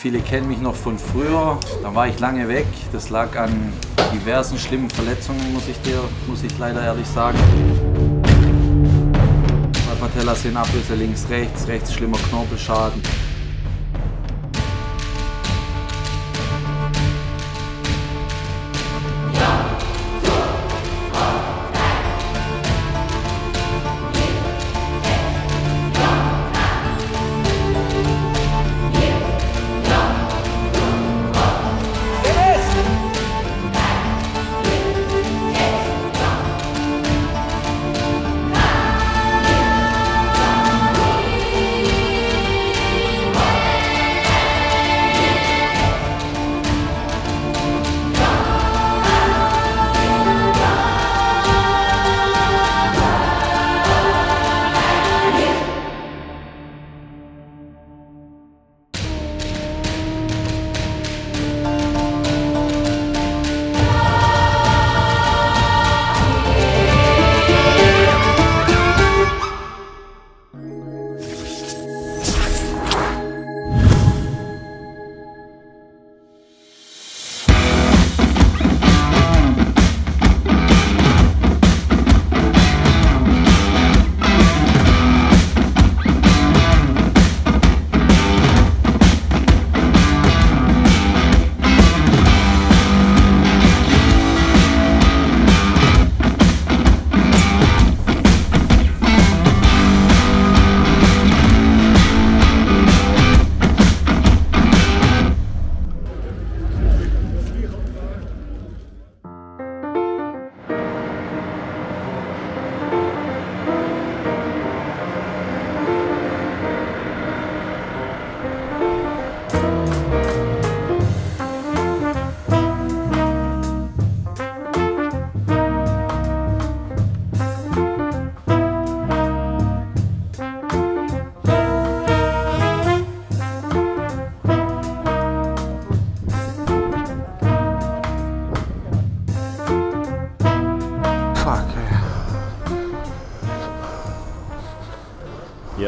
Viele kennen mich noch von früher. Da war ich lange weg. Das lag an diversen schlimmen Verletzungen, muss ich dir, muss ich leider ehrlich sagen. Bei Patella sind Abrisse links, rechts, rechts schlimmer Knorpelschaden.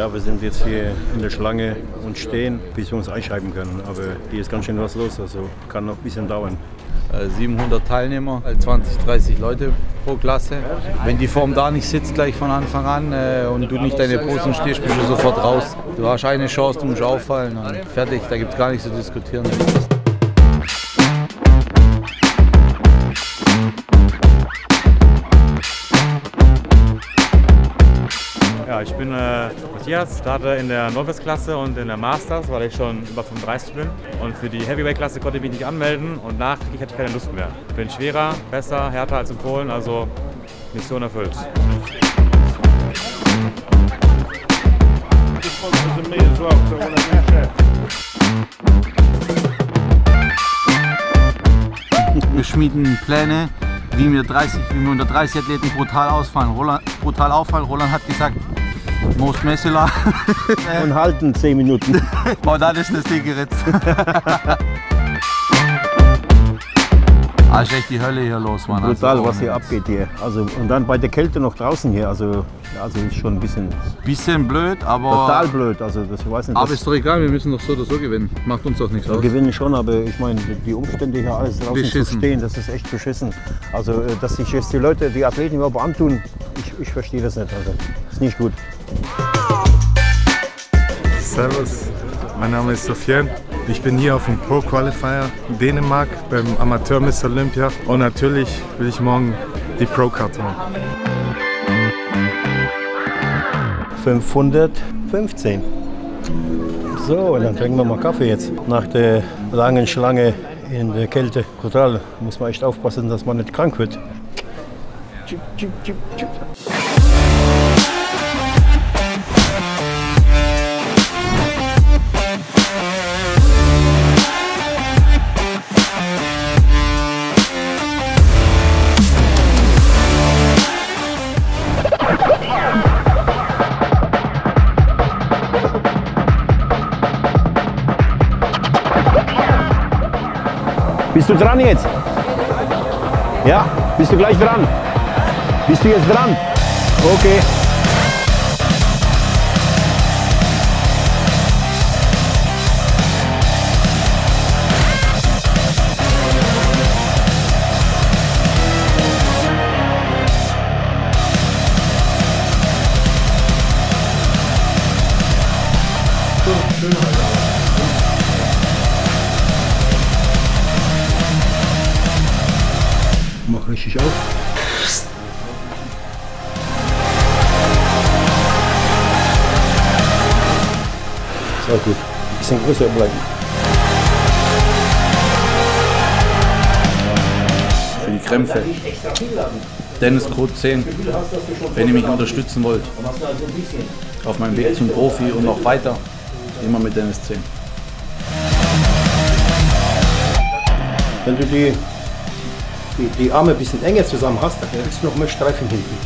Ja, wir sind jetzt hier in der Schlange und stehen, bis wir uns einschreiben können. Aber hier ist ganz schön was los, also kann noch ein bisschen dauern. 700 äh, Teilnehmer, 20, 30 Leute pro Klasse. Wenn die Form da nicht sitzt gleich von Anfang an äh, und du nicht deine Posen stehst, bist du sofort raus. Du hast eine Chance, du musst auffallen und fertig, da gibt es gar nichts zu diskutieren. Ja, ich bin äh, Matthias, starte in der Nordwestklasse und in der Masters, weil ich schon über 35 bin. Und für die Heavyweight-Klasse konnte ich mich nicht anmelden und nach ich hatte keine Lust mehr. Ich bin schwerer, besser, härter als in Polen, also Mission erfüllt. Wir schmieden Pläne, wie wir, 30, wie wir unter 30 Athleten brutal ausfallen. Roland, brutal auffallen. Roland hat gesagt, Most Messela. Und halten 10 Minuten. Und dann ist das Ding geritzt. Ah, ist echt die Hölle hier los, Mann. Brutal, also, was hier abgeht hier. Also, und dann bei der Kälte noch draußen hier. Also, also ist schon ein bisschen. Bisschen blöd, aber. Total blöd. Also, das, ich weiß nicht, aber ist doch egal, wir müssen doch so oder so gewinnen. Macht uns doch nichts wir aus. Wir gewinnen schon, aber ich meine, die Umstände hier alles draußen beschissen. zu stehen, das ist echt beschissen. Also, äh, dass sich jetzt die Leute, die Athleten überhaupt antun, ich, ich verstehe das nicht. Also, ist nicht gut. Servus, mein Name ist Sofian. Ich bin hier auf dem Pro Qualifier in Dänemark beim Amateur Miss Olympia und natürlich will ich morgen die Pro Card haben. 515. So, dann trinken wir mal Kaffee jetzt. Nach der langen Schlange in der Kälte. Brutal. Muss man echt aufpassen, dass man nicht krank wird. Chip, chip, chip, Bist du dran jetzt? Ja, bist du gleich dran? Bist du jetzt dran? Okay. Bisschen größer bleiben. Für die Krämpfe. Dennis Code 10, wenn ihr mich unterstützen wollt. Auf meinem Weg zum Profi und noch weiter. Immer mit Dennis 10. Wenn du die, die, die Arme ein bisschen enger zusammen hast, dann kriegst du noch mehr Streifen hinten.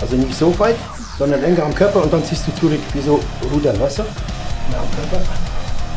Also nicht so weit, sondern enger am Körper und dann ziehst du zurück wie so Rudern, weißt du? Ja, am Körper.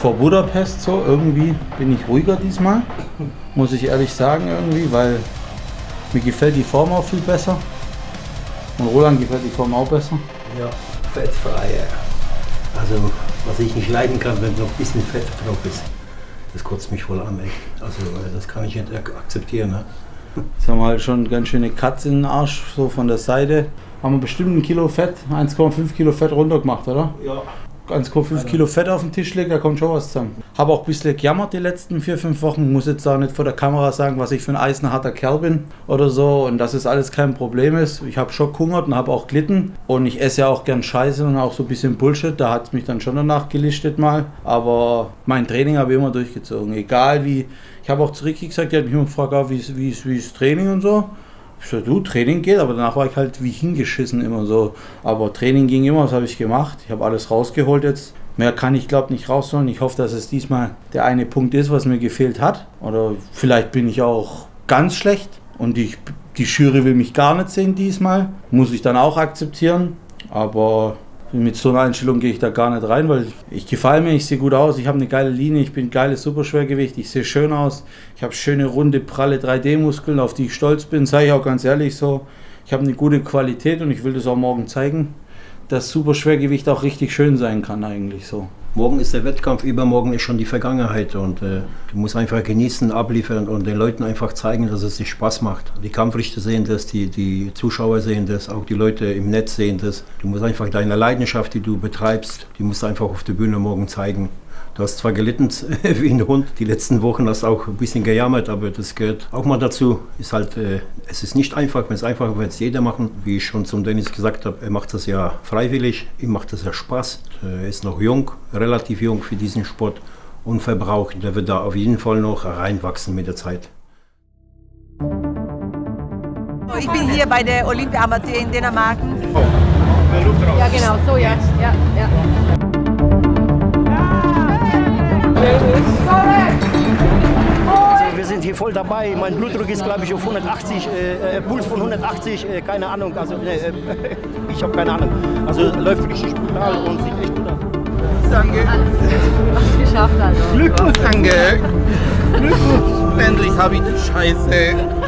vor Budapest so. Irgendwie bin ich ruhiger diesmal, muss ich ehrlich sagen irgendwie, weil mir gefällt die Form auch viel besser. Und Roland gefällt die Form auch besser. Ja, fettfrei. ja. Also, was ich nicht leiden kann, wenn noch ein bisschen Fett drauf ist. Das kotzt mich voll an, echt. Also, äh, das kann ich nicht ak- akzeptieren. Ne? Jetzt haben wir halt schon ganz schöne Katze in den Arsch, so von der Seite. Haben wir bestimmt ein Kilo Fett, 1,5 Kilo Fett runtergemacht, oder? Ja. 1,5 Kilo Fett auf den Tisch legt, da kommt schon was zusammen. Habe auch ein bisschen gejammert die letzten vier, fünf Wochen. Muss jetzt auch nicht vor der Kamera sagen, was ich für ein eisenharter Kerl bin oder so. Und dass es alles kein Problem ist. Ich habe schon gehungert und habe auch gelitten. Und ich esse ja auch gern Scheiße und auch so ein bisschen Bullshit. Da hat es mich dann schon danach gelistet mal. Aber mein Training habe ich immer durchgezogen. Egal wie. Ich habe auch zu Ricky gesagt, die hat mich immer gefragt, wie ist, ist Training und so. Ich so, du, Training geht, aber danach war ich halt wie hingeschissen immer so. Aber Training ging immer, das habe ich gemacht. Ich habe alles rausgeholt jetzt. Mehr kann ich glaube nicht rausholen. Ich hoffe, dass es diesmal der eine Punkt ist, was mir gefehlt hat. Oder vielleicht bin ich auch ganz schlecht und die, die Jury will mich gar nicht sehen diesmal. Muss ich dann auch akzeptieren. Aber mit so einer Einstellung gehe ich da gar nicht rein, weil ich gefalle mir, ich sehe gut aus, ich habe eine geile Linie, ich bin geiles Superschwergewicht, ich sehe schön aus, ich habe schöne, runde, pralle 3D-Muskeln, auf die ich stolz bin, sage ich auch ganz ehrlich so. Ich habe eine gute Qualität und ich will das auch morgen zeigen, dass Superschwergewicht auch richtig schön sein kann eigentlich so. Morgen ist der Wettkampf, übermorgen ist schon die Vergangenheit und äh, du musst einfach genießen, abliefern und den Leuten einfach zeigen, dass es dir Spaß macht. Die Kampfrichter sehen das, die, die Zuschauer sehen das, auch die Leute im Netz sehen das. Du musst einfach deine Leidenschaft, die du betreibst, die musst du einfach auf der Bühne morgen zeigen. Du hast zwar gelitten wie ein Hund, die letzten Wochen hast auch ein bisschen gejammert, aber das gehört auch mal dazu. Ist halt, äh, es ist nicht einfach, wenn es einfach wenn es jeder machen. Wie ich schon zum Dennis gesagt habe, er macht das ja freiwillig, ihm macht das ja Spaß. Er ist noch jung, relativ jung für diesen Sport, unverbraucht. Der wird da auf jeden Fall noch reinwachsen mit der Zeit. Ich bin hier bei der Olympia Amateur in Dänemark. Ja, genau, so, ja. ja, ja. Also wir sind hier voll dabei. Mein Blutdruck ist, glaube ich, auf 180, äh, äh, Puls von 180, äh, keine Ahnung. Also, äh, äh, ich habe keine Ahnung. Also läuft richtig brutal und sieht echt gut aus. Danke. Hast geschafft, also. Glückwunsch, danke. Glückwunsch. Endlich habe ich die Scheiße